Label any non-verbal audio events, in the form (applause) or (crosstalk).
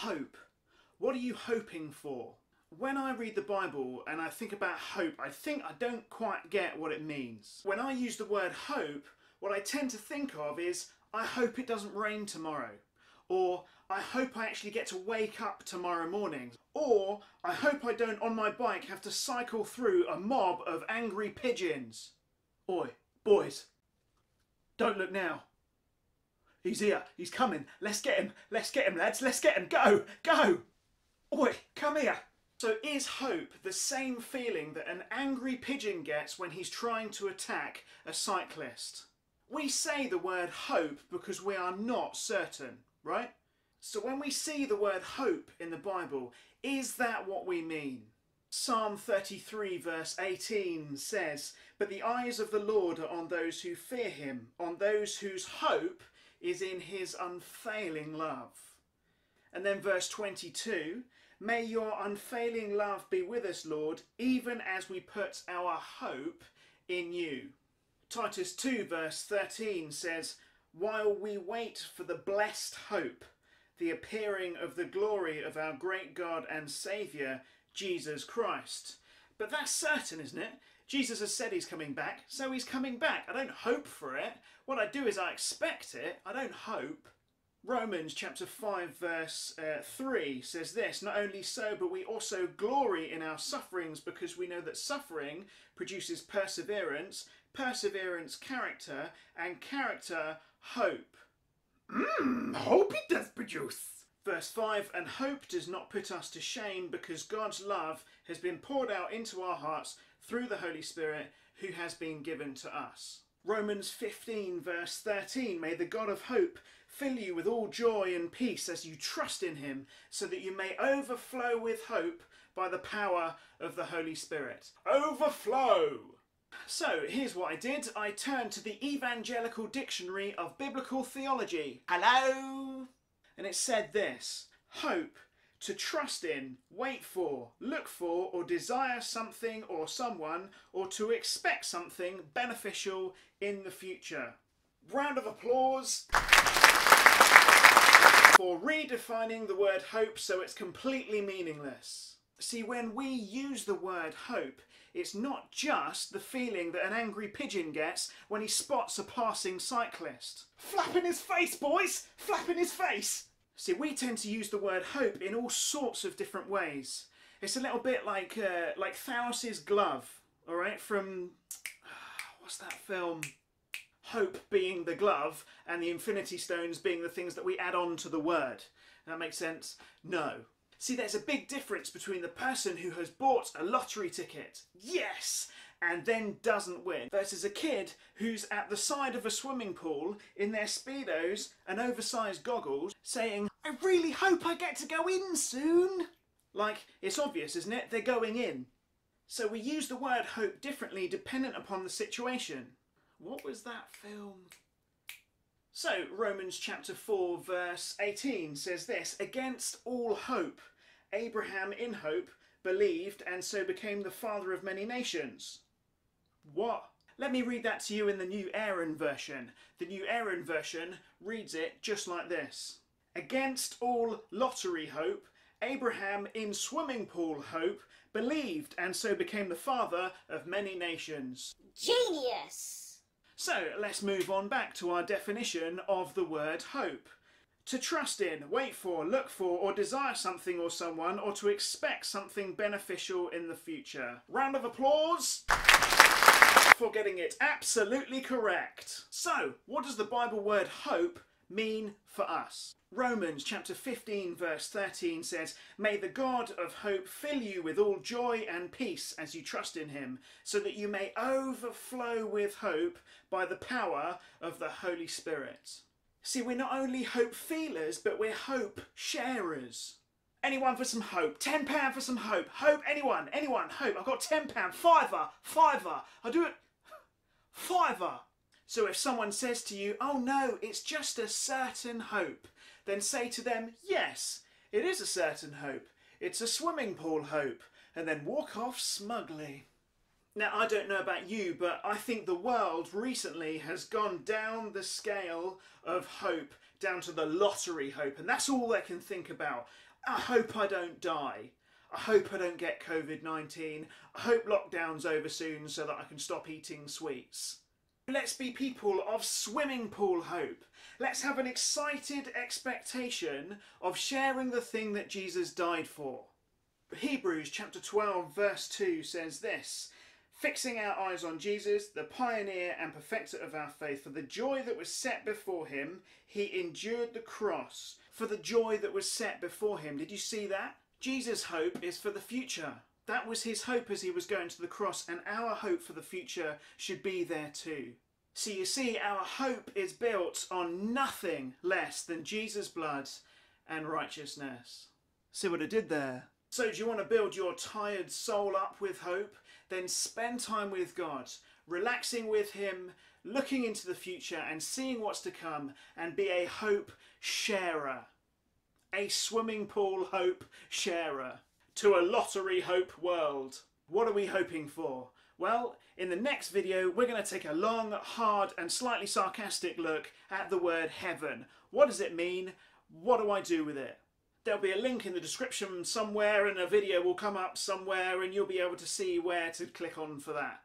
Hope. What are you hoping for? When I read the Bible and I think about hope, I think I don't quite get what it means. When I use the word hope, what I tend to think of is I hope it doesn't rain tomorrow. Or I hope I actually get to wake up tomorrow morning. Or I hope I don't on my bike have to cycle through a mob of angry pigeons. Oi, boys, don't look now. He's here, he's coming. Let's get him, let's get him, lads, let's get him. Go, go. Oi, come here. So is hope the same feeling that an angry pigeon gets when he's trying to attack a cyclist? We say the word hope because we are not certain, right? So when we see the word hope in the Bible, is that what we mean? Psalm 33 verse 18 says, But the eyes of the Lord are on those who fear him, on those whose hope is in his unfailing love. And then verse 22, May your unfailing love be with us, Lord, even as we put our hope in you. Titus 2, verse 13 says, While we wait for the blessed hope, the appearing of the glory of our great God and Saviour, Jesus Christ. But that's certain, isn't it? Jesus has said he's coming back, so he's coming back. I don't hope for it. What I do is I expect it, I don't hope. Romans chapter 5 verse uh, 3 says this, Not only so, but we also glory in our sufferings because we know that suffering produces perseverance, perseverance character, and character hope. Mmm, hope it does produce. Verse 5 And hope does not put us to shame because God's love has been poured out into our hearts through the Holy Spirit who has been given to us. Romans 15 verse 13 May the God of hope fill you with all joy and peace as you trust in him, so that you may overflow with hope by the power of the Holy Spirit. Overflow! So here's what I did. I turned to the Evangelical Dictionary of Biblical Theology. Hello! And it said this Hope, to trust in, wait for, look for, or desire something or someone, or to expect something beneficial in the future. Round of applause for redefining the word hope so it's completely meaningless. See, when we use the word hope, it's not just the feeling that an angry pigeon gets when he spots a passing cyclist. Flapping his face, boys! Flapping his face! See, we tend to use the word hope in all sorts of different ways. It's a little bit like uh, like Thanos' glove, all right, from (sighs) what's that film? Hope being the glove and the Infinity Stones being the things that we add on to the word. That makes sense? No. See, there's a big difference between the person who has bought a lottery ticket, yes, and then doesn't win, versus a kid who's at the side of a swimming pool in their Speedos and oversized goggles saying, I really hope I get to go in soon. Like, it's obvious, isn't it? They're going in. So we use the word hope differently dependent upon the situation. What was that film? So, Romans chapter 4, verse 18 says this Against all hope, Abraham in hope believed and so became the father of many nations. What? Let me read that to you in the New Aaron version. The New Aaron version reads it just like this Against all lottery hope, Abraham in swimming pool hope believed and so became the father of many nations. Genius! So let's move on back to our definition of the word hope. To trust in, wait for, look for, or desire something or someone, or to expect something beneficial in the future. Round of applause for getting it absolutely correct. So, what does the Bible word hope mean for us? Romans chapter 15 verse 13 says, May the God of hope fill you with all joy and peace as you trust in him, so that you may overflow with hope by the power of the Holy Spirit. See, we're not only hope feelers, but we're hope sharers. Anyone for some hope? £10 for some hope. Hope, anyone, anyone, hope. I've got £10. Fiver, fiver. I'll do it. Fiver. So if someone says to you, oh no, it's just a certain hope, then say to them, yes, it is a certain hope. It's a swimming pool hope. And then walk off smugly. Now, I don't know about you, but I think the world recently has gone down the scale of hope down to the lottery hope, and that's all they can think about. I hope I don't die. I hope I don't get COVID 19. I hope lockdown's over soon so that I can stop eating sweets. Let's be people of swimming pool hope. Let's have an excited expectation of sharing the thing that Jesus died for. Hebrews chapter 12, verse 2 says this Fixing our eyes on Jesus, the pioneer and perfecter of our faith, for the joy that was set before him, he endured the cross. For the joy that was set before him. Did you see that? Jesus' hope is for the future. That was his hope as he was going to the cross, and our hope for the future should be there too. So you see, our hope is built on nothing less than Jesus' blood and righteousness. See what I did there? So, do you want to build your tired soul up with hope? Then spend time with God, relaxing with Him, looking into the future and seeing what's to come, and be a hope sharer. A swimming pool hope sharer to a lottery hope world. What are we hoping for? Well, in the next video, we're going to take a long, hard, and slightly sarcastic look at the word heaven. What does it mean? What do I do with it? There'll be a link in the description somewhere, and a video will come up somewhere, and you'll be able to see where to click on for that.